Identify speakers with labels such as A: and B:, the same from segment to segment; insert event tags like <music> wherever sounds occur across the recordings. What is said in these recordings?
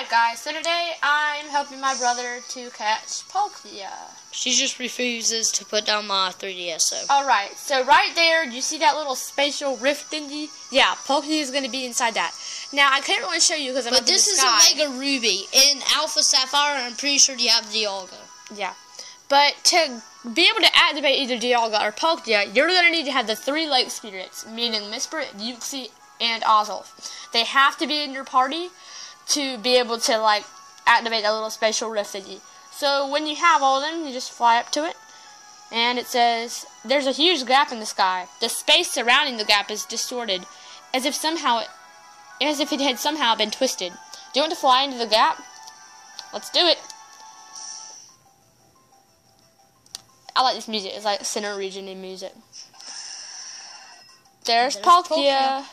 A: Alright guys, so today I'm helping my brother to catch Palkia.
B: She just refuses to put down my 3DS, so.
A: Alright, so right there, you see that little spatial rift thingy? Yeah, Palkia is going to be inside that. Now, I can't really show you because I'm
B: But this is
A: sky.
B: Omega Ruby. In Alpha Sapphire, I'm pretty sure you have Dialga.
A: Yeah. But to be able to activate either Dialga or Palkia, you're going to need to have the three lake spirits, meaning Mesprit, Uxie, and Azelf. They have to be in your party to be able to, like, activate that little spatial rift thingy. So when you have all of them, you just fly up to it, and it says, There's a huge gap in the sky. The space surrounding the gap is distorted, as if somehow, as if it had somehow been twisted. Do you want to fly into the gap? Let's do it. I like this music. It's like Sinnoh region in music. There's,
B: There's
A: Palkia.
B: Palkia.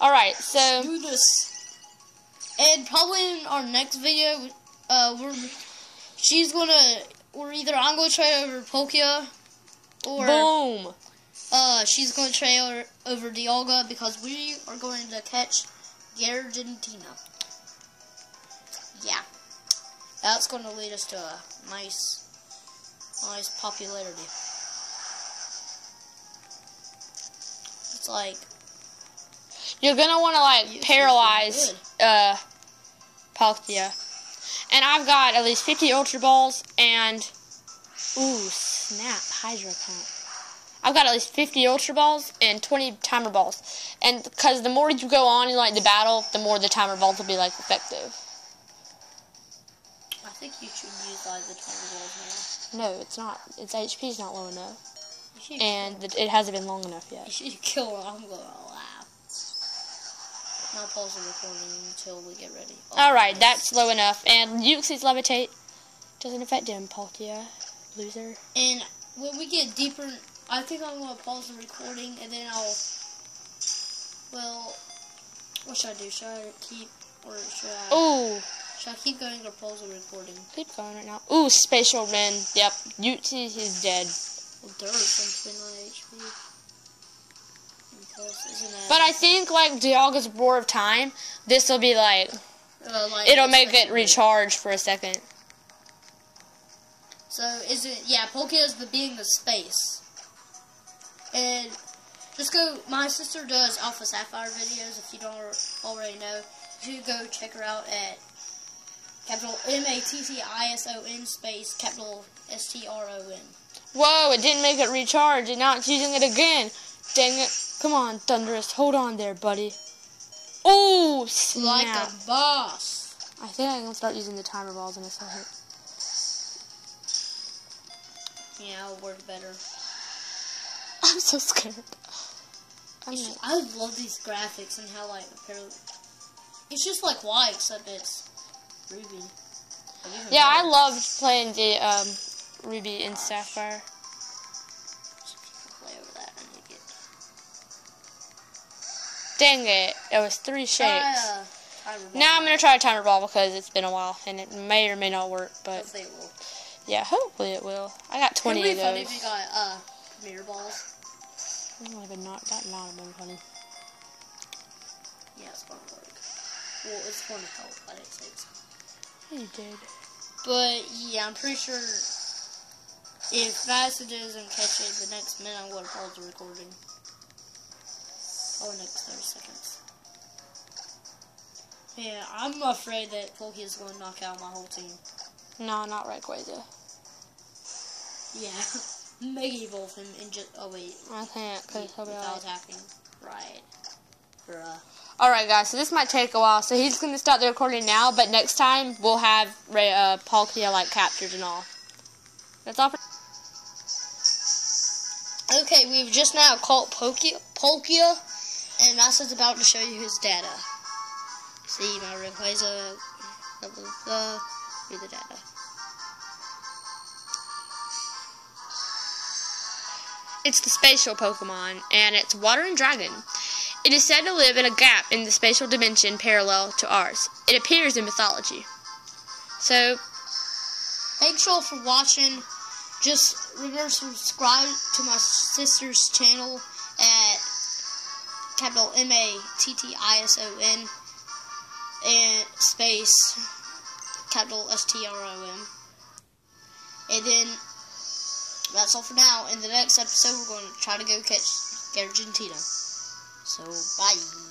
A: Alright, so
B: Do this. And probably in our next video, uh, we're she's gonna, or either I'm gonna try over Palkia, or
A: boom.
B: uh, she's gonna try over, over Dialga because we are going to catch Giratina. Yeah, that's gonna lead us to a nice, nice popularity. It's like
A: You're gonna want to like paralyze. Uh Palkia. And I've got at least 50 Ultra Balls and ooh, snap, Hydro Pump. I've got at least 50 Ultra Balls and 20 Timer Balls. And because the more you go on in like the battle, the more the Timer Balls will be like effective.
B: I think you should use like the twenty balls now.
A: No, it's not. Its HP's not low enough.
B: now. You should
A: And the, it hasn't been long enough yet. <laughs>
B: You should kill him. I'm gonna laugh. Now pause the recording until we get ready. Oh,
A: Alright, that's low enough. And Uxie's Levitate doesn't affect him, Palkia. Loser.
B: And when we get deeper, I think I'm gonna pause the recording and then I'll. Well, what should I do? Should I keep or should I?
A: Ooh,
B: Should I keep going or pause the recording?
A: keep going right now. Ooh, Spacial Rend. Yep, Uxie is dead.
B: Well, dirt from 29 HP. Because isn't that?
A: But I think, like, Dialga's Roar of Time, this will be like,
B: Uh, like
A: it'll make it recharge for a second.
B: So is it yeah, is the being of space. And just go my sister does Alpha Sapphire videos if you don't already know. You should go check her out at capital M A T T I S O N space capital S T R O N.
A: Whoa, it didn't make it recharge, and now it's using it again. Dang it. Come on, Thundurus. Hold on there, buddy. Oh, snap.
B: Like a boss.
A: I think I'm going to start using the timer balls in a second.
B: Yeah, it'll work better. <laughs>
A: I'm so scared. I'm
B: just- I love these graphics and how like apparently it's just like Y except it's Ruby.
A: Yeah, I loved playing the um, Ruby and Sapphire. Dang it, it was three shakes.
B: Uh.
A: Now I'm gonna try a timer ball because it's been a while and it may or may not work, but
B: will.
A: yeah, hopefully it will. I got 20
B: It'd
A: of
B: be funny
A: those.
B: if you got uh mirror balls.
A: That would have not that not have been funny.
B: Yeah, it's gonna work. Well, it's gonna help, but it takes.
A: You did.
B: But yeah, I'm pretty sure if Madison doesn't catch it the next minute, I'm gonna pause the recording. Or next 30 seconds. Yeah, I'm afraid that Pokey is going to knock out my whole team.
A: No, not Rayquaza.
B: Yeah, Mega Evolve him and just. Oh wait,
A: I can't because he'll be
B: without attacking. Right. Bruh.
A: Alright, guys, so this might take a while. So he's gonna start the recording now, but next time we'll have Ray, uh, Palkia like captured and all. That's all for.
B: Okay, we've just now caught Palkia, Palkia and Masa's about to show you his data. See, my Rayquaza, blah, blah, blah, here's the data.
A: It's the spatial Pokemon, and it's Water and Dragon. It is said to live in a gap in the spatial dimension parallel to ours. It appears in mythology. So,
B: Thanks all for watching. Just remember to subscribe to my sister's channel at capital M A T T I S O N. And space capital S T R O M. And then that's all for now. In the next episode, we're going to try to go catch Giratina. So, bye.